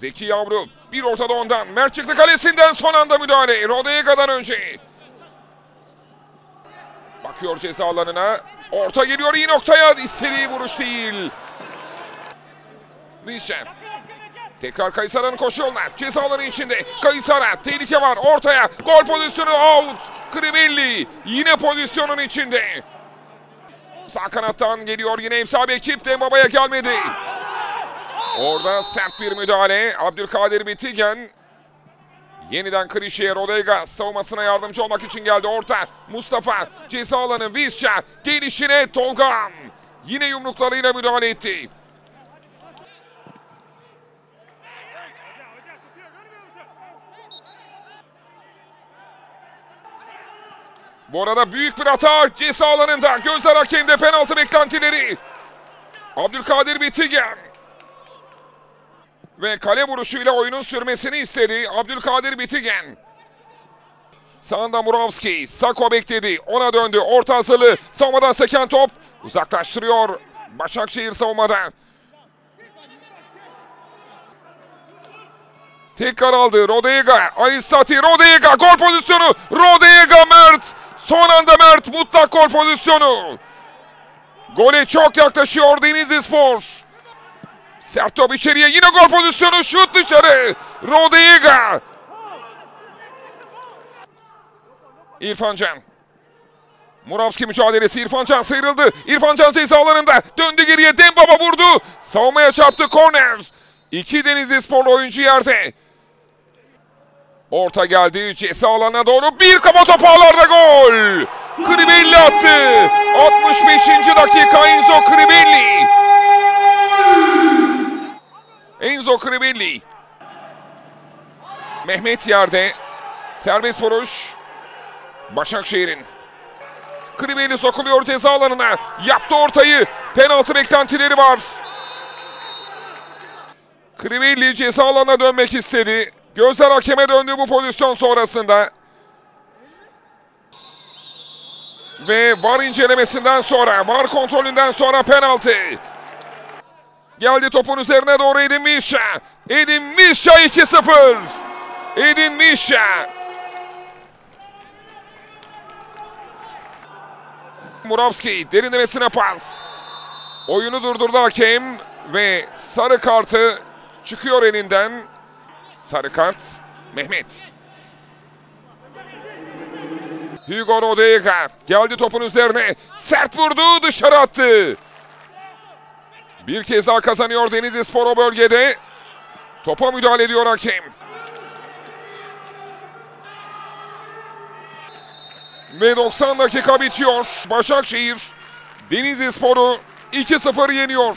Zeki Yavru bir ortada ondan. Mert çıktı kalesinden son anda müdahale. Rodega'dan önce. Bakıyor ceza alanına. Orta geliyor iyi noktaya. İstediği vuruş değil. Vişen. Tekrar Kayısara'nın koşu yoluna. Ceza alanı içinde. Kayısara tehlike var ortaya. Gol pozisyonu out. Krivelli yine pozisyonun içinde. Sağ kanattan geliyor yine ev sahibi ekip de babaya gelmedi. Orada sert bir müdahale. Abdülkadir Bitigen Yeniden Krişiye Rodega savunmasına yardımcı olmak için geldi. Orta Mustafa ceza alanı Visca gelişine Tolgan. Yine yumruklarıyla müdahale etti. Bu arada büyük bir hata ceza alanında. Gözler hakemde penaltı beklentileri. Abdülkadir Bitigen. Ve kale vuruşuyla oyunun sürmesini istedi Abdülkadir Bitigen. Sağında Muravski. Sako bekledi. Ona döndü. Orta hazırlığı. Savunmadan seken top. Uzaklaştırıyor. Başakşehir savunmada. Tekrar aldı. Rodega. Aysati. Rodega. Gol pozisyonu. Rodega Mert. Son anda Mert. Mutlak gol pozisyonu. Gole çok yaklaşıyor Denizli Spor. Sert top içeriye yine gol pozisyonu şut dışarı. Rodega. İrfan Can. Muravski mücadelesi İrfan Can sıyrıldı. İrfan Can ceza alanında döndü geriye Dembaba vurdu. Savunmaya çarptı korner. İki Denizli sporlu oyuncu yerde. Orta geldi ceza alanına doğru bir kafa topu ağlarda gol. Kribelli attı. 65. dakika Enzo Kribelli. Enzo Kribelli. Mehmet yerde. Serbest vuruş. Başakşehir'in. Kribelli sokuluyor ceza alanına. Yaptı ortayı. Penaltı beklentileri var. Kribelli ceza alanına dönmek istedi. Gözler hakeme döndü bu pozisyon sonrasında. Ve var incelemesinden sonra, var kontrolünden sonra penaltı. Geldi topun üzerine doğru Edin Mişa. Edin Mişa 2-0. Edin Mişa. Muravski derinlemesine pas. Oyunu durdurdu hakem ve sarı kartı çıkıyor elinden. Sarı kart Mehmet. Hugo Rodega geldi topun üzerine. Sert vurdu dışarı attı. Bir kez daha kazanıyor Denizli Spor o bölgede. Topa müdahale ediyor hakem. Ve 90 dakika bitiyor. Başakşehir Denizli Spor'u 2-0 yeniyor.